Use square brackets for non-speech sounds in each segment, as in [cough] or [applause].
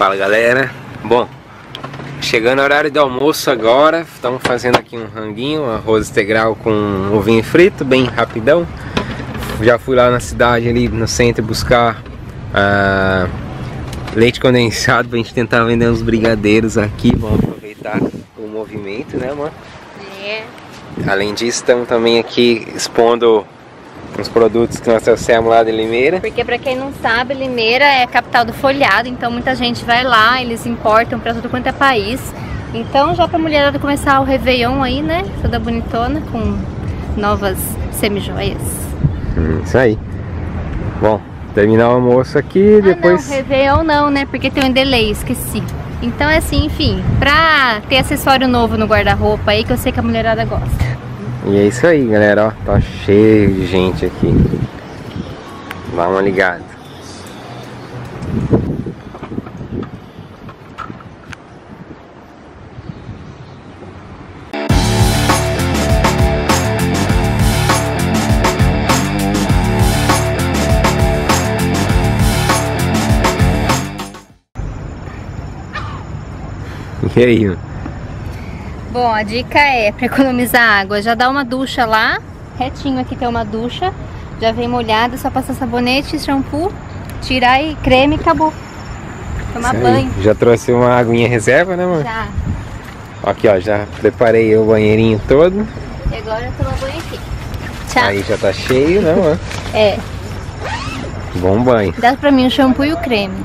Fala galera, bom, chegando o horário do almoço agora, estamos fazendo aqui um ranguinho, um arroz integral com ovinho frito, bem rapidão. Já fui lá na cidade ali no centro buscar uh, leite condensado pra gente tentar vender uns brigadeiros aqui, vamos aproveitar o movimento, né mano? É. Além disso, estamos também aqui expondo uns produtos que nós trouxemos lá de Limeira. Porque para quem não sabe, Limeira é a capital do folhado, então muita gente vai lá, eles importam para tudo quanto é país. Então já para a mulherada começar o Réveillon aí, né? Toda bonitona, com novas semijoias. Hum, isso aí. Bom, terminar o almoço aqui, ah, depois... não, Réveillon não, né? Porque tem um delay, esqueci. Então é assim, enfim, pra ter acessório novo no guarda-roupa aí, que eu sei que a mulherada gosta. E é isso aí, galera, ó, tá cheio de gente aqui. Dá uma ligada. E aí? Bom, a dica é para economizar água, já dá uma ducha lá, retinho aqui tem uma ducha, já vem molhada, só passar sabonete, shampoo, tirar e creme e acabou. Tomar banho. Já trouxe uma aguinha reserva, né, amor? Já. Aqui, ó, já preparei o banheirinho todo. E agora eu tomo banho aqui. Tchau. Aí já tá cheio, né, amor? É. Bom banho. Dá pra mim o shampoo e o creme.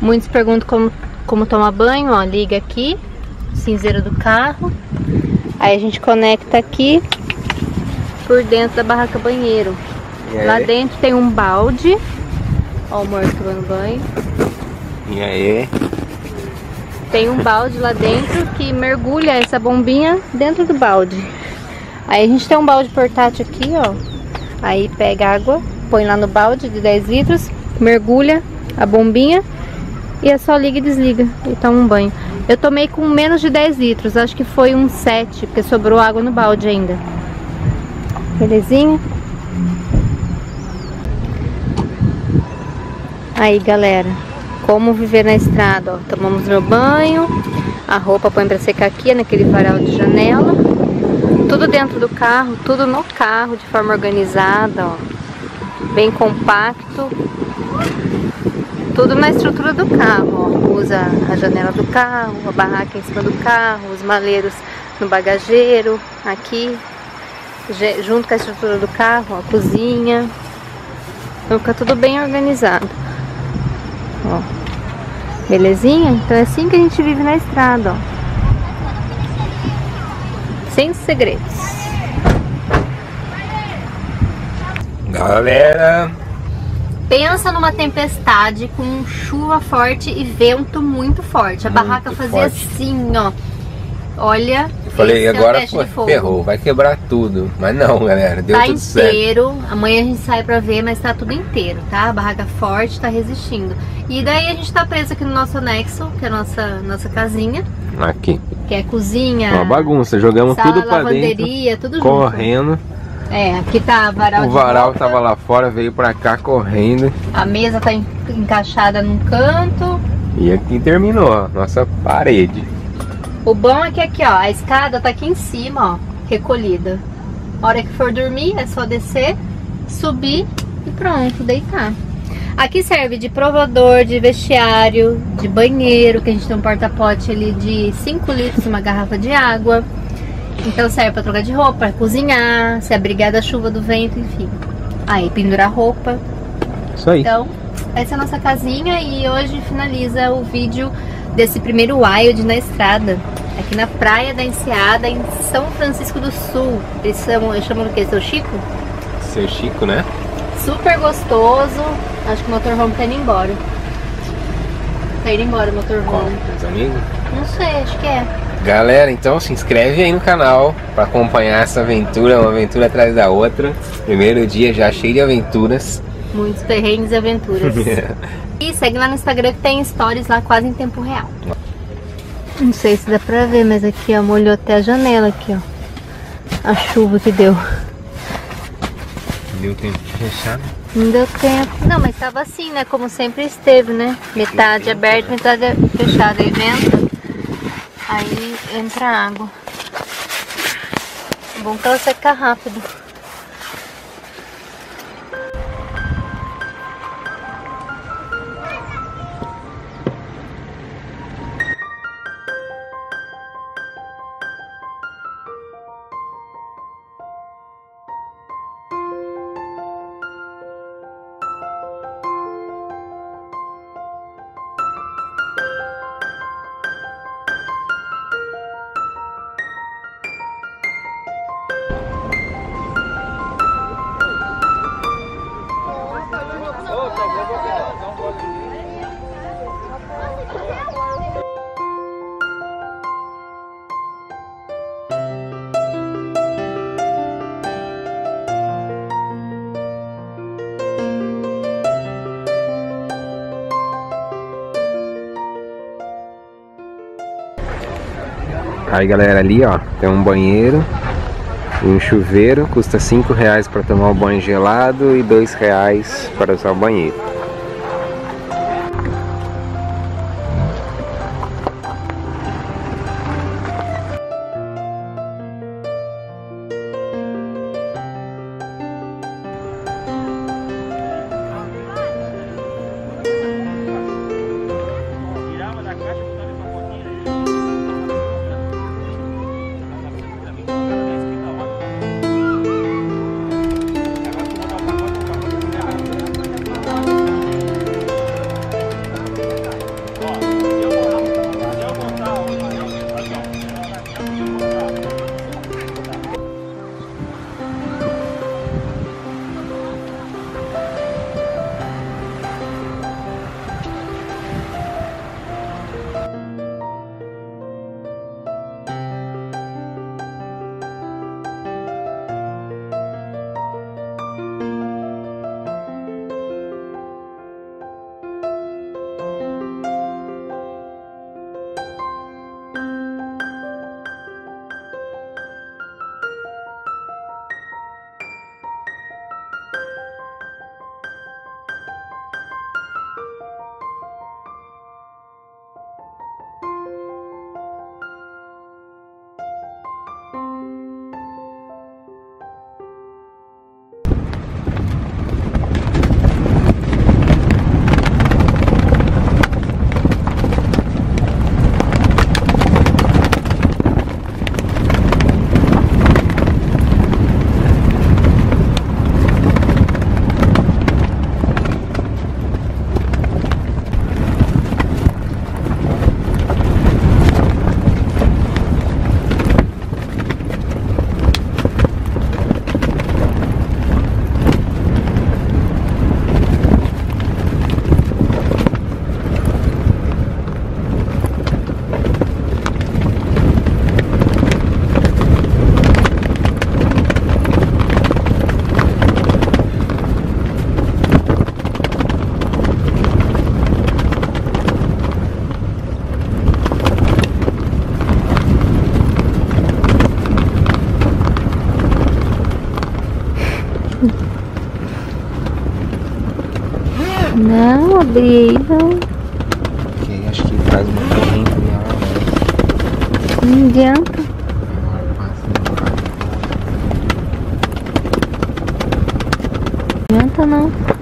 Muitos perguntam como, como tomar banho, ó, liga aqui, cinzeiro do carro. Aí a gente conecta aqui por dentro da barraca banheiro. Lá dentro tem um balde. Ó o amor tomando banho. E aí? Tem um balde lá dentro que mergulha essa bombinha dentro do balde. Aí a gente tem um balde portátil aqui, ó. Aí pega água, põe lá no balde de 10 litros, mergulha a bombinha e é só liga e desliga e toma um banho. Eu tomei com menos de 10 litros, acho que foi um 7, porque sobrou água no balde ainda. Belezinha? Aí galera, como viver na estrada, ó. Tomamos meu banho, a roupa põe pra secar aqui, naquele varal de janela. Dentro do carro, tudo no carro, de forma organizada, ó. Bem compacto tudo na estrutura do carro, ó. usa a janela do carro, a barraca em cima do carro, os maleiros no bagageiro, aqui, junto com a estrutura do carro, ó, a cozinha, então fica tudo bem organizado, ó. belezinha? Então é assim que a gente vive na estrada, ó. Sem segredos. Galera, Pensa numa tempestade com chuva forte e vento muito forte. A muito barraca fazia forte. assim, ó. Olha. Eu falei, agora é ferrou, vai quebrar tudo. Mas não, galera, deu tá tudo inteiro. Certo. Amanhã a gente sai pra ver, mas tá tudo inteiro, tá? A barraca forte, tá resistindo. E daí a gente tá preso aqui no nosso anexo, que é a nossa, nossa casinha. Aqui. Que é cozinha. Uma bagunça, jogamos sala, tudo pra dentro. tudo correndo. Junto. É, aqui tá varal O varal tava lá fora, veio pra cá correndo. A mesa tá encaixada num canto. E aqui terminou, nossa parede. O bom é que aqui, ó, a escada tá aqui em cima, ó, recolhida. A hora que for dormir, é só descer, subir e pronto, deitar. Aqui serve de provador, de vestiário, de banheiro, que a gente tem um porta-pote ali de 5 litros, uma garrafa de água. Então serve para trocar de roupa, cozinhar, se abrigar da chuva, do vento, enfim. Aí pendurar roupa. Isso aí. Então, essa é a nossa casinha e hoje finaliza o vídeo desse primeiro wild na estrada. Aqui na praia da Enseada, em São Francisco do Sul. Eles chamam, chamam do que? Seu Chico? Seu Chico, né? Super gostoso. Acho que o motorhome tá indo embora. Tá indo embora o motorhome. Os amigos? Não sei, acho que é. Galera, então se inscreve aí no canal para acompanhar essa aventura, uma aventura atrás da outra. Primeiro dia já cheio de aventuras. Muitos terrenos e aventuras. [laughs] e segue lá no Instagram que tem stories lá quase em tempo real. Não sei se dá pra ver, mas aqui, ó, molhou até a janela aqui, ó. A chuva que deu. Deu tempo de fechar? Não deu tempo. Não, mas tava assim, né? Como sempre esteve, né? Metade aberta, metade fechada. Aí venta, aí entra água. Bom que ela seca rápido. Aí galera, ali ó, tem um banheiro e um chuveiro, custa 5 reais para tomar o banho gelado e 2 reais para usar o banheiro. Não. Ok, acho que faz uma corrente de água. Não adianta. Não adianta não.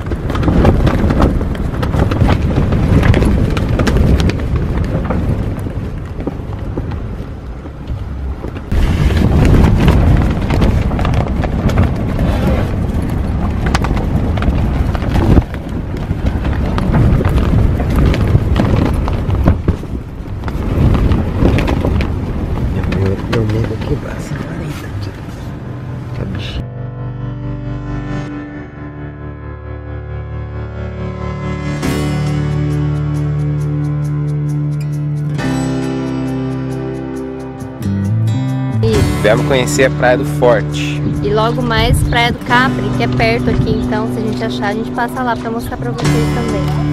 Viemos conhecer a Praia do Forte. E logo mais Praia do Capri, que é perto aqui, então se a gente achar, a gente passa lá pra mostrar pra vocês também.